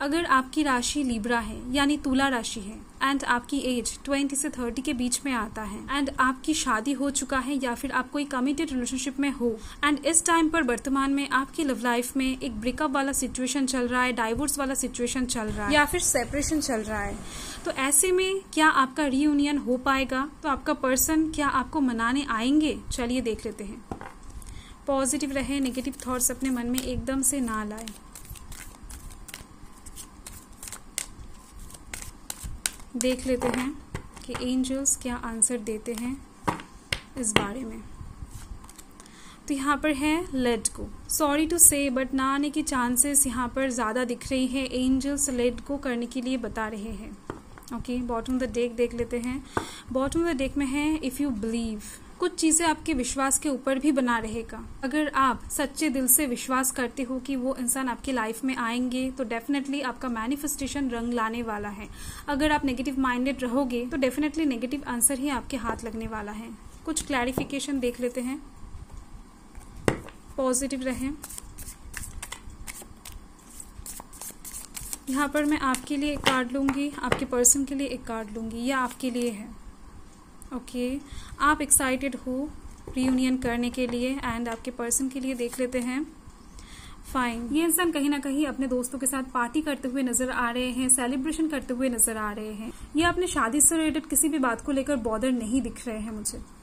अगर आपकी राशि लिब्रा है, यानी तुला राशि है एंड आपकी एज 20 से 30 के बीच में आता है एंड आपकी शादी हो चुका है या फिर आप कोई कमिटेड रिलेशनशिप में हो एंड इस टाइम पर वर्तमान में आपकी लव लाइफ में एक ब्रेकअप वाला सिचुएशन चल रहा है डाइवोर्स वाला सिचुएशन चल रहा है, या फिर सेपरेशन चल रहा है तो ऐसे में क्या आपका रीयूनियन हो पाएगा? तो आपका पर्सन क्या आपको मनाने आएँगे? चलिए देख लेते हैं। पॉजिटिव रहे नेगेटिव थॉट्स अपने मन में एकदम से ना लाए। देख लेते हैं कि एंजल्स क्या आंसर देते हैं इस बारे में। तो यहाँ पर है let go sorry to say but ना आने की चांसेस यहाँ पर ज़्यादा दिख रही है। एंजल्स लेट गो करने के लिए बता रहे हैं। ओके बॉटम द डेक देख लेते हैं। बॉटम द डेक में है इफ़ यू बिलीव कुछ चीज़ें आपके विश्वास के ऊपर भी बना रहेगा। अगर आप सच्चे दिल से विश्वास करते हो कि वो इंसान आपकी लाइफ में आएँगे तो डेफिनेटली आपका मैनिफेस्टेशन रंग लाने वाला है। अगर आप नेगेटिव माइंडेड रहोगे तो डेफिनेटली नेगेटिव आंसर ही आपके हाथ लगने वाला है। कुछ क्लैरिफिकेशन देख लेते हैं। पॉजिटिव रहे। यहाँ पर मैं आपके लिए एक कार्ड लूँगी, आपके पर्सन के लिए एक कार्ड लूँगी, या आपके लिए है। Okay okay. आप एक्साइटेड हो रीयूनियन करने के लिए एंड आपके पर्सन के लिए देख लेते हैं. फाइन ये इंसान कहीं ना कहीं अपने दोस्तों के साथ पार्टी करते हुए नज़र आ रहे हैं सेलिब्रेशन करते हुए नज़र आ रहे हैं. ये अपने शादी से रिलेटेड किसी भी बात को लेकर बॉर्डर नहीं दिख रहे हैं मुझे.